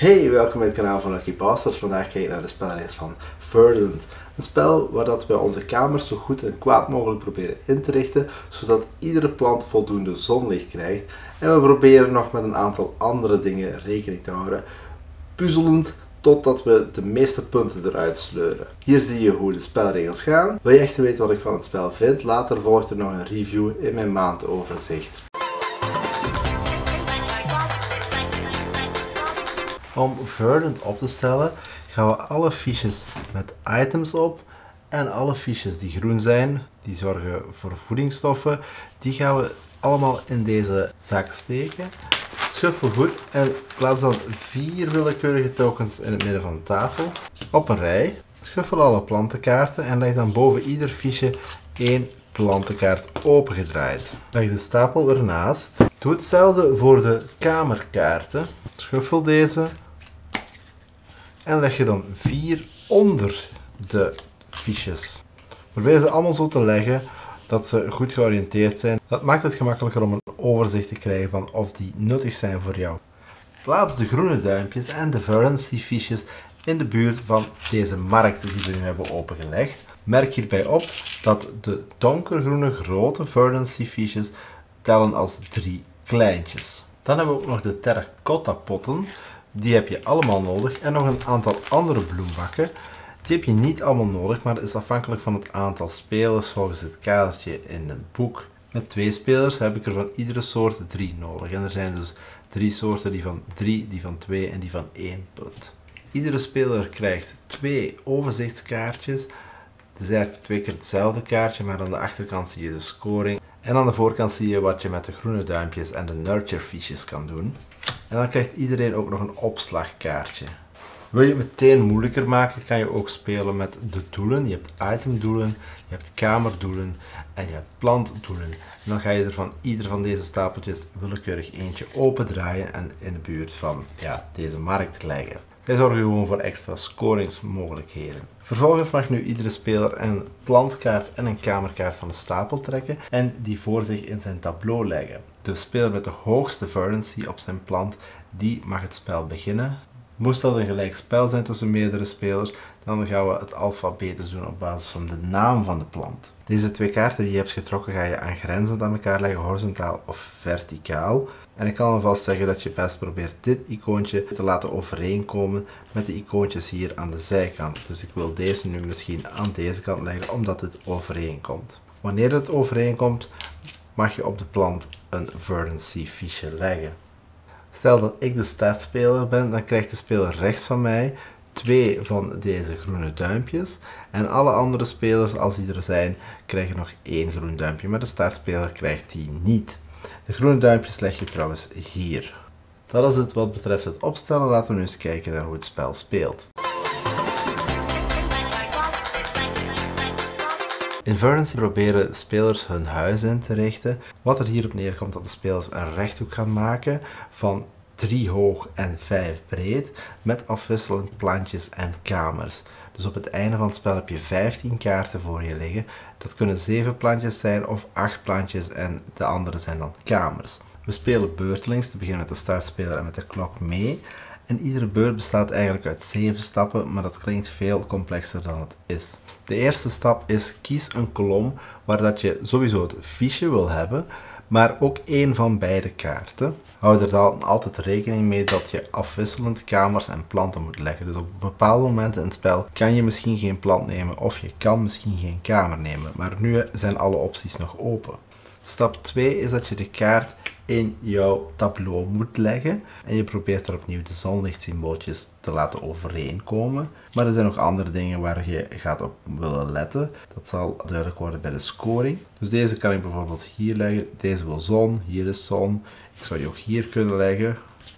Hey, welkom bij het kanaal van Lucky Bastards. Vandaag kijk ik naar de spelreeks van Verdant. Een spel waar dat we onze kamers zo goed en kwaad mogelijk proberen in te richten, zodat iedere plant voldoende zonlicht krijgt. En we proberen nog met een aantal andere dingen rekening te houden, puzzelend totdat we de meeste punten eruit sleuren. Hier zie je hoe de spelregels gaan. Wil je echt weten wat ik van het spel vind? Later volgt er nog een review in mijn maandoverzicht. Om Verdant op te stellen gaan we alle fiches met items op en alle fiches die groen zijn, die zorgen voor voedingsstoffen, die gaan we allemaal in deze zak steken. Schuffel goed en plaats dan vier willekeurige tokens in het midden van de tafel op een rij. Schuffel alle plantenkaarten en leg dan boven ieder fiche één plantenkaart opengedraaid. Leg de stapel ernaast. Doe hetzelfde voor de kamerkaarten. Schuffel deze en leg je dan vier onder de fiches. Probeer ze allemaal zo te leggen dat ze goed georiënteerd zijn. Dat maakt het gemakkelijker om een overzicht te krijgen van of die nuttig zijn voor jou. Plaats de groene duimpjes en de currency fiches in de buurt van deze markt die we nu hebben opengelegd. Merk hierbij op dat de donkergroene grote currency fiches tellen als drie kleintjes. Dan hebben we ook nog de terracotta potten. Die heb je allemaal nodig. En nog een aantal andere bloembakken. Die heb je niet allemaal nodig, maar dat is afhankelijk van het aantal spelers volgens het kadertje in het boek. Met twee spelers heb ik er van iedere soort drie nodig. En er zijn dus drie soorten, die van 3, die van 2 en die van 1 punt. Iedere speler krijgt twee overzichtskaartjes. Het is eigenlijk twee keer hetzelfde kaartje, maar aan de achterkant zie je de scoring. En aan de voorkant zie je wat je met de groene duimpjes en de nurture fiches kan doen. En dan krijgt iedereen ook nog een opslagkaartje. Wil je het meteen moeilijker maken, kan je ook spelen met de doelen. Je hebt itemdoelen, je hebt kamerdoelen en je hebt plantdoelen. En dan ga je er van ieder van deze stapeltjes willekeurig eentje opendraaien en in de buurt van ja, deze markt leggen. Zij zorgen gewoon voor extra scoringsmogelijkheden. Vervolgens mag nu iedere speler een plantkaart en een kamerkaart van de stapel trekken en die voor zich in zijn tableau leggen. De speler met de hoogste currency op zijn plant, die mag het spel beginnen. Moest dat een gelijk spel zijn tussen meerdere spelers, dan gaan we het alfabetisch doen op basis van de naam van de plant. Deze twee kaarten die je hebt getrokken ga je aan grenzen aan elkaar leggen, horizontaal of verticaal. En ik kan alvast zeggen dat je best probeert dit icoontje te laten overeenkomen met de icoontjes hier aan de zijkant. Dus ik wil deze nu misschien aan deze kant leggen, omdat het overeenkomt. Wanneer het overeenkomt, mag je op de plant een verdancy fiche leggen. Stel dat ik de startspeler ben, dan krijgt de speler rechts van mij twee van deze groene duimpjes. En alle andere spelers, als die er zijn, krijgen nog één groen duimpje. Maar de startspeler krijgt die niet. De groene duimpjes leg je trouwens hier. Dat is het wat betreft het opstellen. Laten we nu eens kijken naar hoe het spel speelt. In proberen spelers hun huis in te richten. Wat er hierop neerkomt dat de spelers een rechthoek gaan maken van 3 hoog en 5 breed met afwisselend plantjes en kamers. Dus op het einde van het spel heb je 15 kaarten voor je liggen. Dat kunnen 7 plantjes zijn of 8 plantjes en de andere zijn dan kamers. We spelen beurtelings, te beginnen met de startspeler en met de klok mee. En iedere beurt bestaat eigenlijk uit 7 stappen, maar dat klinkt veel complexer dan het is. De eerste stap is kies een kolom waar dat je sowieso het fiche wil hebben, maar ook één van beide kaarten. Hou er dan altijd rekening mee dat je afwisselend kamers en planten moet leggen. Dus op bepaalde momenten in het spel kan je misschien geen plant nemen of je kan misschien geen kamer nemen. Maar nu zijn alle opties nog open. Stap 2 is dat je de kaart in jouw tableau moet leggen. En je probeert er opnieuw de zonlichtsymbooltjes te laten overeenkomen. Maar er zijn nog andere dingen waar je gaat op willen letten. Dat zal duidelijk worden bij de scoring. Dus deze kan ik bijvoorbeeld hier leggen. Deze wil zon, hier is zon. Ik zou die ook hier kunnen leggen.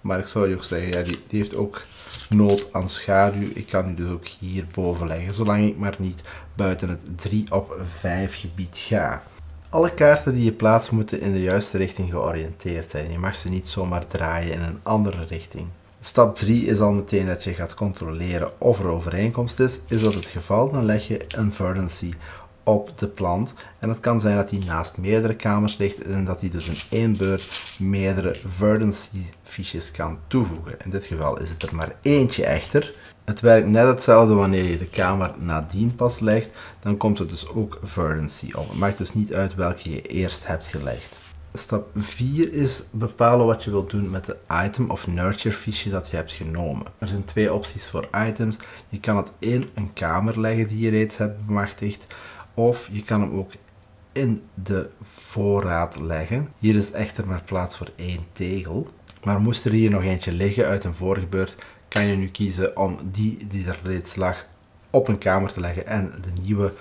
Maar ik zou je ook zeggen, ja, die, die heeft ook nood aan schaduw. Ik kan die dus ook hierboven leggen, zolang ik maar niet buiten het 3 op 5 gebied ga. Alle kaarten die je plaatst moeten in de juiste richting georiënteerd zijn. Je mag ze niet zomaar draaien in een andere richting. Stap 3 is al meteen dat je gaat controleren of er overeenkomst is. Is dat het geval, dan leg je een verdancy op de plant. En het kan zijn dat die naast meerdere kamers ligt en dat hij dus in één beurt meerdere verdancy fiches kan toevoegen. In dit geval is het er maar eentje echter. Het werkt net hetzelfde wanneer je de kamer nadien pas legt, dan komt er dus ook verdancy op. Het maakt dus niet uit welke je eerst hebt gelegd. Stap 4 is bepalen wat je wilt doen met de item of nurture fiche dat je hebt genomen. Er zijn twee opties voor items. Je kan het in een kamer leggen die je reeds hebt bemachtigd, of je kan hem ook in de voorraad leggen. Hier is echter maar plaats voor één tegel. Maar moest er hier nog eentje liggen uit een vorige beurt, kan je nu kiezen om die die er reeds lag op een kamer te leggen en de nieuwe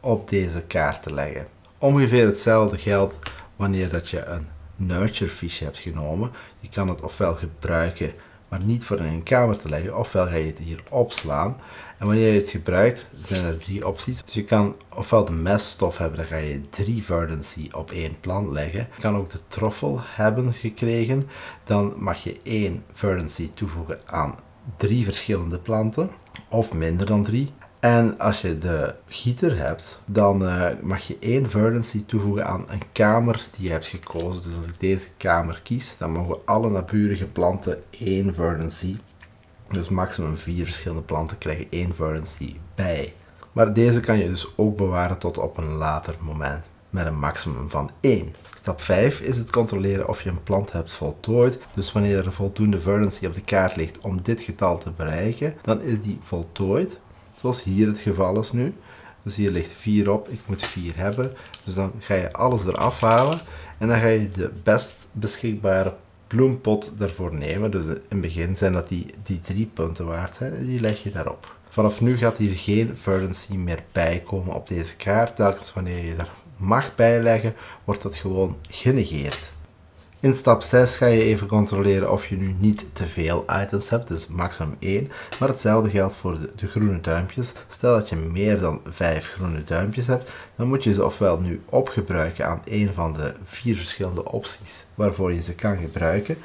op deze kaart te leggen. Ongeveer hetzelfde geldt wanneer dat je een nurture fiche hebt genomen. Je kan het ofwel gebruiken, maar niet voor in een kamer te leggen, ofwel ga je het hier opslaan. En wanneer je het gebruikt, zijn er drie opties. Dus je kan ofwel de meststof hebben, dan ga je drie verdancy op één plant leggen. Je kan ook de troffel hebben gekregen, dan mag je één verdancy toevoegen aan drie verschillende planten, of minder dan drie. En als je de gieter hebt, dan uh, mag je één verdancy toevoegen aan een kamer die je hebt gekozen. Dus als ik deze kamer kies, dan mogen alle naburige planten één verdancy. Dus maximum vier verschillende planten krijgen één verdancy bij. Maar deze kan je dus ook bewaren tot op een later moment met een maximum van 1. Stap 5 is het controleren of je een plant hebt voltooid. Dus wanneer er voldoende verdancy op de kaart ligt om dit getal te bereiken, dan is die voltooid. Zoals hier het geval is nu. Dus hier ligt 4 op, ik moet 4 hebben. Dus dan ga je alles eraf halen en dan ga je de best beschikbare bloempot ervoor nemen. Dus in het begin zijn dat die, die drie punten waard zijn en die leg je daarop. Vanaf nu gaat hier geen verdancy meer bijkomen op deze kaart. Telkens wanneer je er mag bijleggen, wordt dat gewoon genegeerd. In stap 6 ga je even controleren of je nu niet te veel items hebt, dus maximum 1. Maar hetzelfde geldt voor de, groene duimpjes. Stel dat je meer dan 5 groene duimpjes hebt, dan moet je ze ofwel nu opgebruiken aan een van de vier verschillende opties waarvoor je ze kan gebruiken.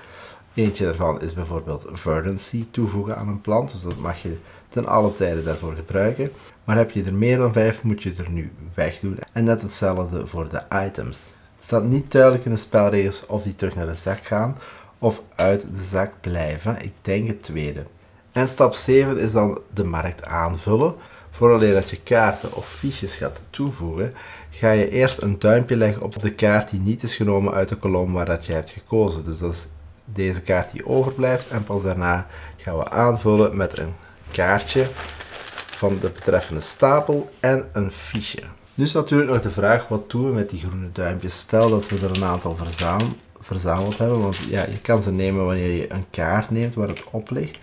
Eentje daarvan is bijvoorbeeld verdancy toevoegen aan een plant, dus dat mag je ten alle tijden daarvoor gebruiken. Maar heb je er meer dan 5, moet je er nu wegdoen. En net hetzelfde voor de items. Het staat niet duidelijk in de spelregels of die terug naar de zak gaan of uit de zak blijven. Ik denk het tweede. En stap 7 is dan de markt aanvullen. Vooraleer dat je kaarten of fiches gaat toevoegen, ga je eerst een duimpje leggen op de kaart die niet is genomen uit de kolom waar dat je hebt gekozen. Dus dat is deze kaart die overblijft en pas daarna gaan we aanvullen met een kaartje van de betreffende stapel en een fiche. Dus natuurlijk nog de vraag, wat doen we met die groene duimpjes? Stel dat we er een aantal verzameld hebben, want ja, je kan ze nemen wanneer je een kaart neemt waar het op ligt.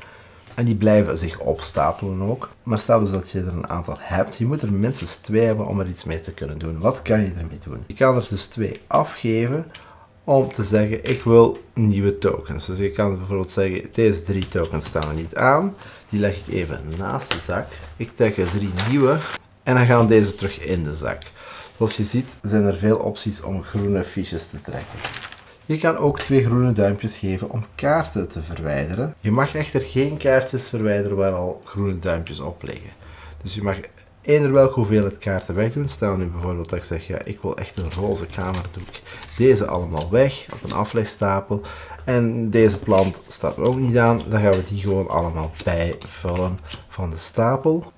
En die blijven zich opstapelen ook. Maar stel dus dat je er een aantal hebt, je moet er minstens twee hebben om er iets mee te kunnen doen. Wat kan je ermee doen? Je kan er dus twee afgeven om te zeggen, ik wil nieuwe tokens. Dus je kan bijvoorbeeld zeggen, deze drie tokens staan er niet aan. Die leg ik even naast de zak. Ik trek er drie nieuwe en dan gaan deze terug in de zak. Zoals je ziet zijn er veel opties om groene fiches te trekken. Je kan ook twee groene duimpjes geven om kaarten te verwijderen. Je mag echter geen kaartjes verwijderen waar al groene duimpjes op liggen. Dus je mag eender welke hoeveelheid kaarten wegdoen. Stel nu bijvoorbeeld dat ik zeg, ja, ik wil echt een roze kamer, doe ik deze allemaal weg op een aflegstapel. En deze plant staat ook niet aan, dan gaan we die gewoon allemaal bijvullen van de stapel.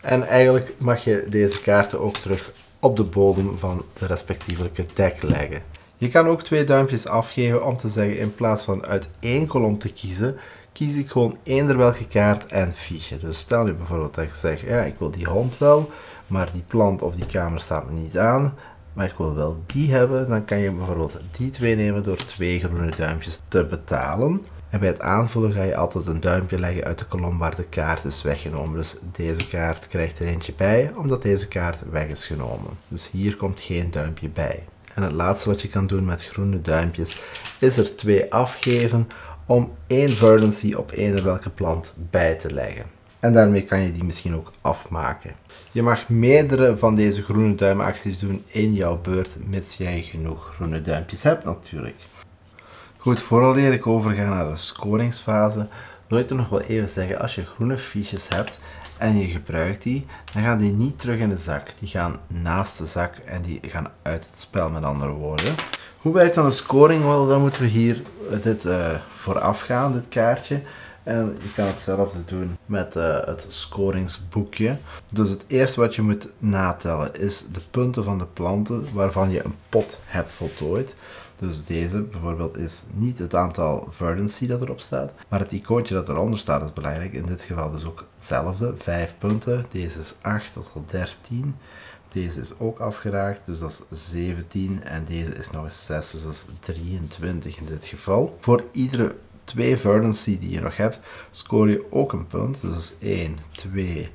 En eigenlijk mag je deze kaarten ook terug op de bodem van de respectievelijke dek leggen. Je kan ook twee duimpjes afgeven om te zeggen in plaats van uit één kolom te kiezen, kies ik gewoon eender welke kaart en fiche. Dus stel nu bijvoorbeeld dat ik zeg, ja ik wil die hond wel, maar die plant of die kamer staat me niet aan, maar ik wil wel die hebben, dan kan je bijvoorbeeld die twee nemen door twee groene duimpjes te betalen. En bij het aanvullen ga je altijd een duimpje leggen uit de kolom waar de kaart is weggenomen. Dus deze kaart krijgt er eentje bij, omdat deze kaart weg is genomen. Dus hier komt geen duimpje bij. En het laatste wat je kan doen met groene duimpjes, is er twee afgeven om één verdancy op eender welke plant bij te leggen. En daarmee kan je die misschien ook afmaken. Je mag meerdere van deze groene duimacties doen in jouw beurt, mits jij genoeg groene duimpjes hebt natuurlijk. Goed, vooraleer ik overga naar de scoringsfase, wil ik er nog wel even zeggen, als je groene fiches hebt en je gebruikt die, dan gaan die niet terug in de zak. Die gaan naast de zak en die gaan uit het spel met andere woorden. Hoe werkt dan de scoring? Wel, dan moeten we hier dit uh, vooraf gaan, dit kaartje. En je kan hetzelfde doen met uh, het scoringsboekje. Dus het eerste wat je moet natellen is de punten van de planten waarvan je een pot hebt voltooid. Dus deze bijvoorbeeld is niet het aantal verdancy dat erop staat, maar het icoontje dat eronder staat is belangrijk. In dit geval dus ook hetzelfde, 5 punten. Deze is 8, dat is al 13. Deze is ook afgeraakt, dus dat is 17. En deze is nog eens 6, dus dat is 23 in dit geval. Voor iedere twee verdancy die je nog hebt, scoor je ook een punt. Dus dat is 1, 2,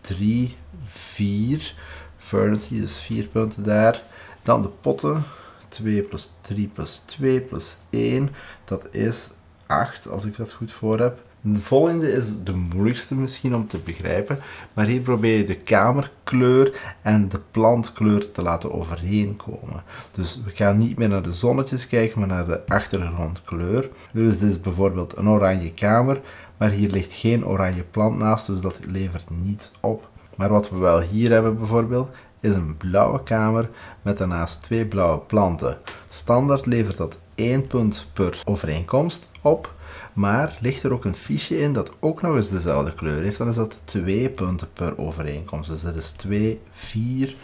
3, 4 verdancy, dus 4 punten daar. Dan de potten. 2 plus 3 plus 2 plus 1, dat is 8 als ik dat goed voor heb. De volgende is de moeilijkste misschien om te begrijpen, maar hier probeer je de kamerkleur en de plantkleur te laten overeenkomen. Dus we gaan niet meer naar de zonnetjes kijken, maar naar de achtergrondkleur. Dus dit is bijvoorbeeld een oranje kamer, maar hier ligt geen oranje plant naast, dus dat levert niets op. Maar wat we wel hier hebben bijvoorbeeld, is een blauwe kamer met daarnaast twee blauwe planten. Standaard levert dat 1 punt per overeenkomst op, maar ligt er ook een fiche in dat ook nog eens dezelfde kleur heeft, dan is dat 2 punten per overeenkomst. Dus dat is 2, 4.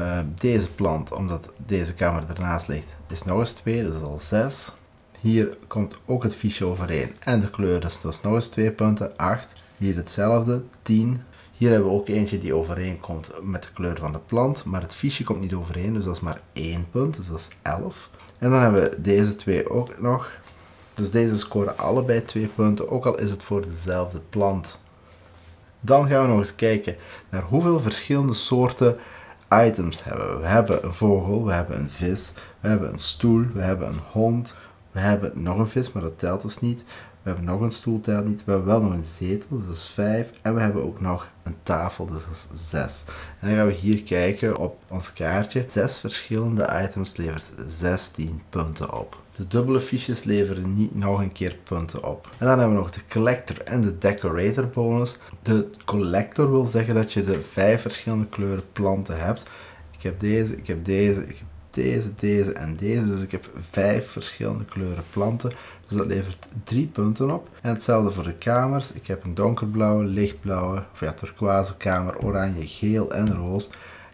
Uh, deze plant, omdat deze kamer ernaast ligt, is nog eens 2, dus dat is al 6. Hier komt ook het fiche overeen en de kleur, dus is nog eens 2 punten, 8. Hier hetzelfde, 10, hier hebben we ook eentje die overeenkomt met de kleur van de plant, maar het fiche komt niet overeen, dus dat is maar één punt, dus dat is 11. En dan hebben we deze twee ook nog. Dus deze scoren allebei twee punten, ook al is het voor dezelfde plant. Dan gaan we nog eens kijken naar hoeveel verschillende soorten items hebben we. We hebben een vogel, we hebben een vis, we hebben een stoel, we hebben een hond, we hebben nog een vis, maar dat telt dus niet. We hebben nog een stoel, telt niet. We hebben wel nog een zetel, dus dat is 5. En we hebben ook nog een tafel, dus dat is 6. En dan gaan we hier kijken op ons kaartje. 6 verschillende items levert 16 punten op. De dubbele fiches leveren niet nog een keer punten op. En dan hebben we nog de collector en de decorator bonus. De collector wil zeggen dat je de 5 verschillende kleuren planten hebt. Ik heb deze, ik heb deze, ik heb deze, deze en deze. Dus ik heb vijf verschillende kleuren planten. Dus dat levert drie punten op. En hetzelfde voor de kamers. Ik heb een donkerblauwe, lichtblauwe, of ja, oranje, geel en roos.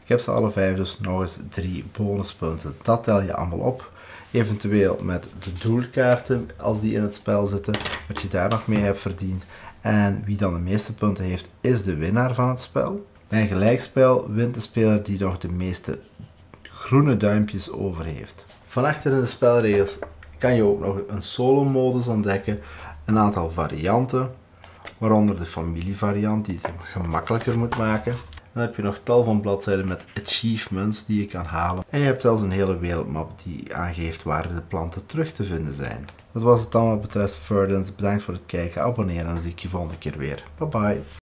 Ik heb ze alle vijf, dus nog eens drie bonuspunten. Dat tel je allemaal op. Eventueel met de doelkaarten, als die in het spel zitten, wat je daar nog mee hebt verdiend. En wie dan de meeste punten heeft, is de winnaar van het spel. Bij gelijkspel wint de speler die nog de meeste groene duimpjes over heeft. Van achter in de spelregels kan je ook nog een solo modus ontdekken, een aantal varianten, waaronder de familievariant die het gemakkelijker moet maken. Dan heb je nog tal van bladzijden met achievements die je kan halen. En je hebt zelfs een hele wereldmap die aangeeft waar de planten terug te vinden zijn. Dat was het dan wat betreft Verdant. Bedankt voor het kijken, abonneren en dan zie ik je volgende keer weer. Bye bye.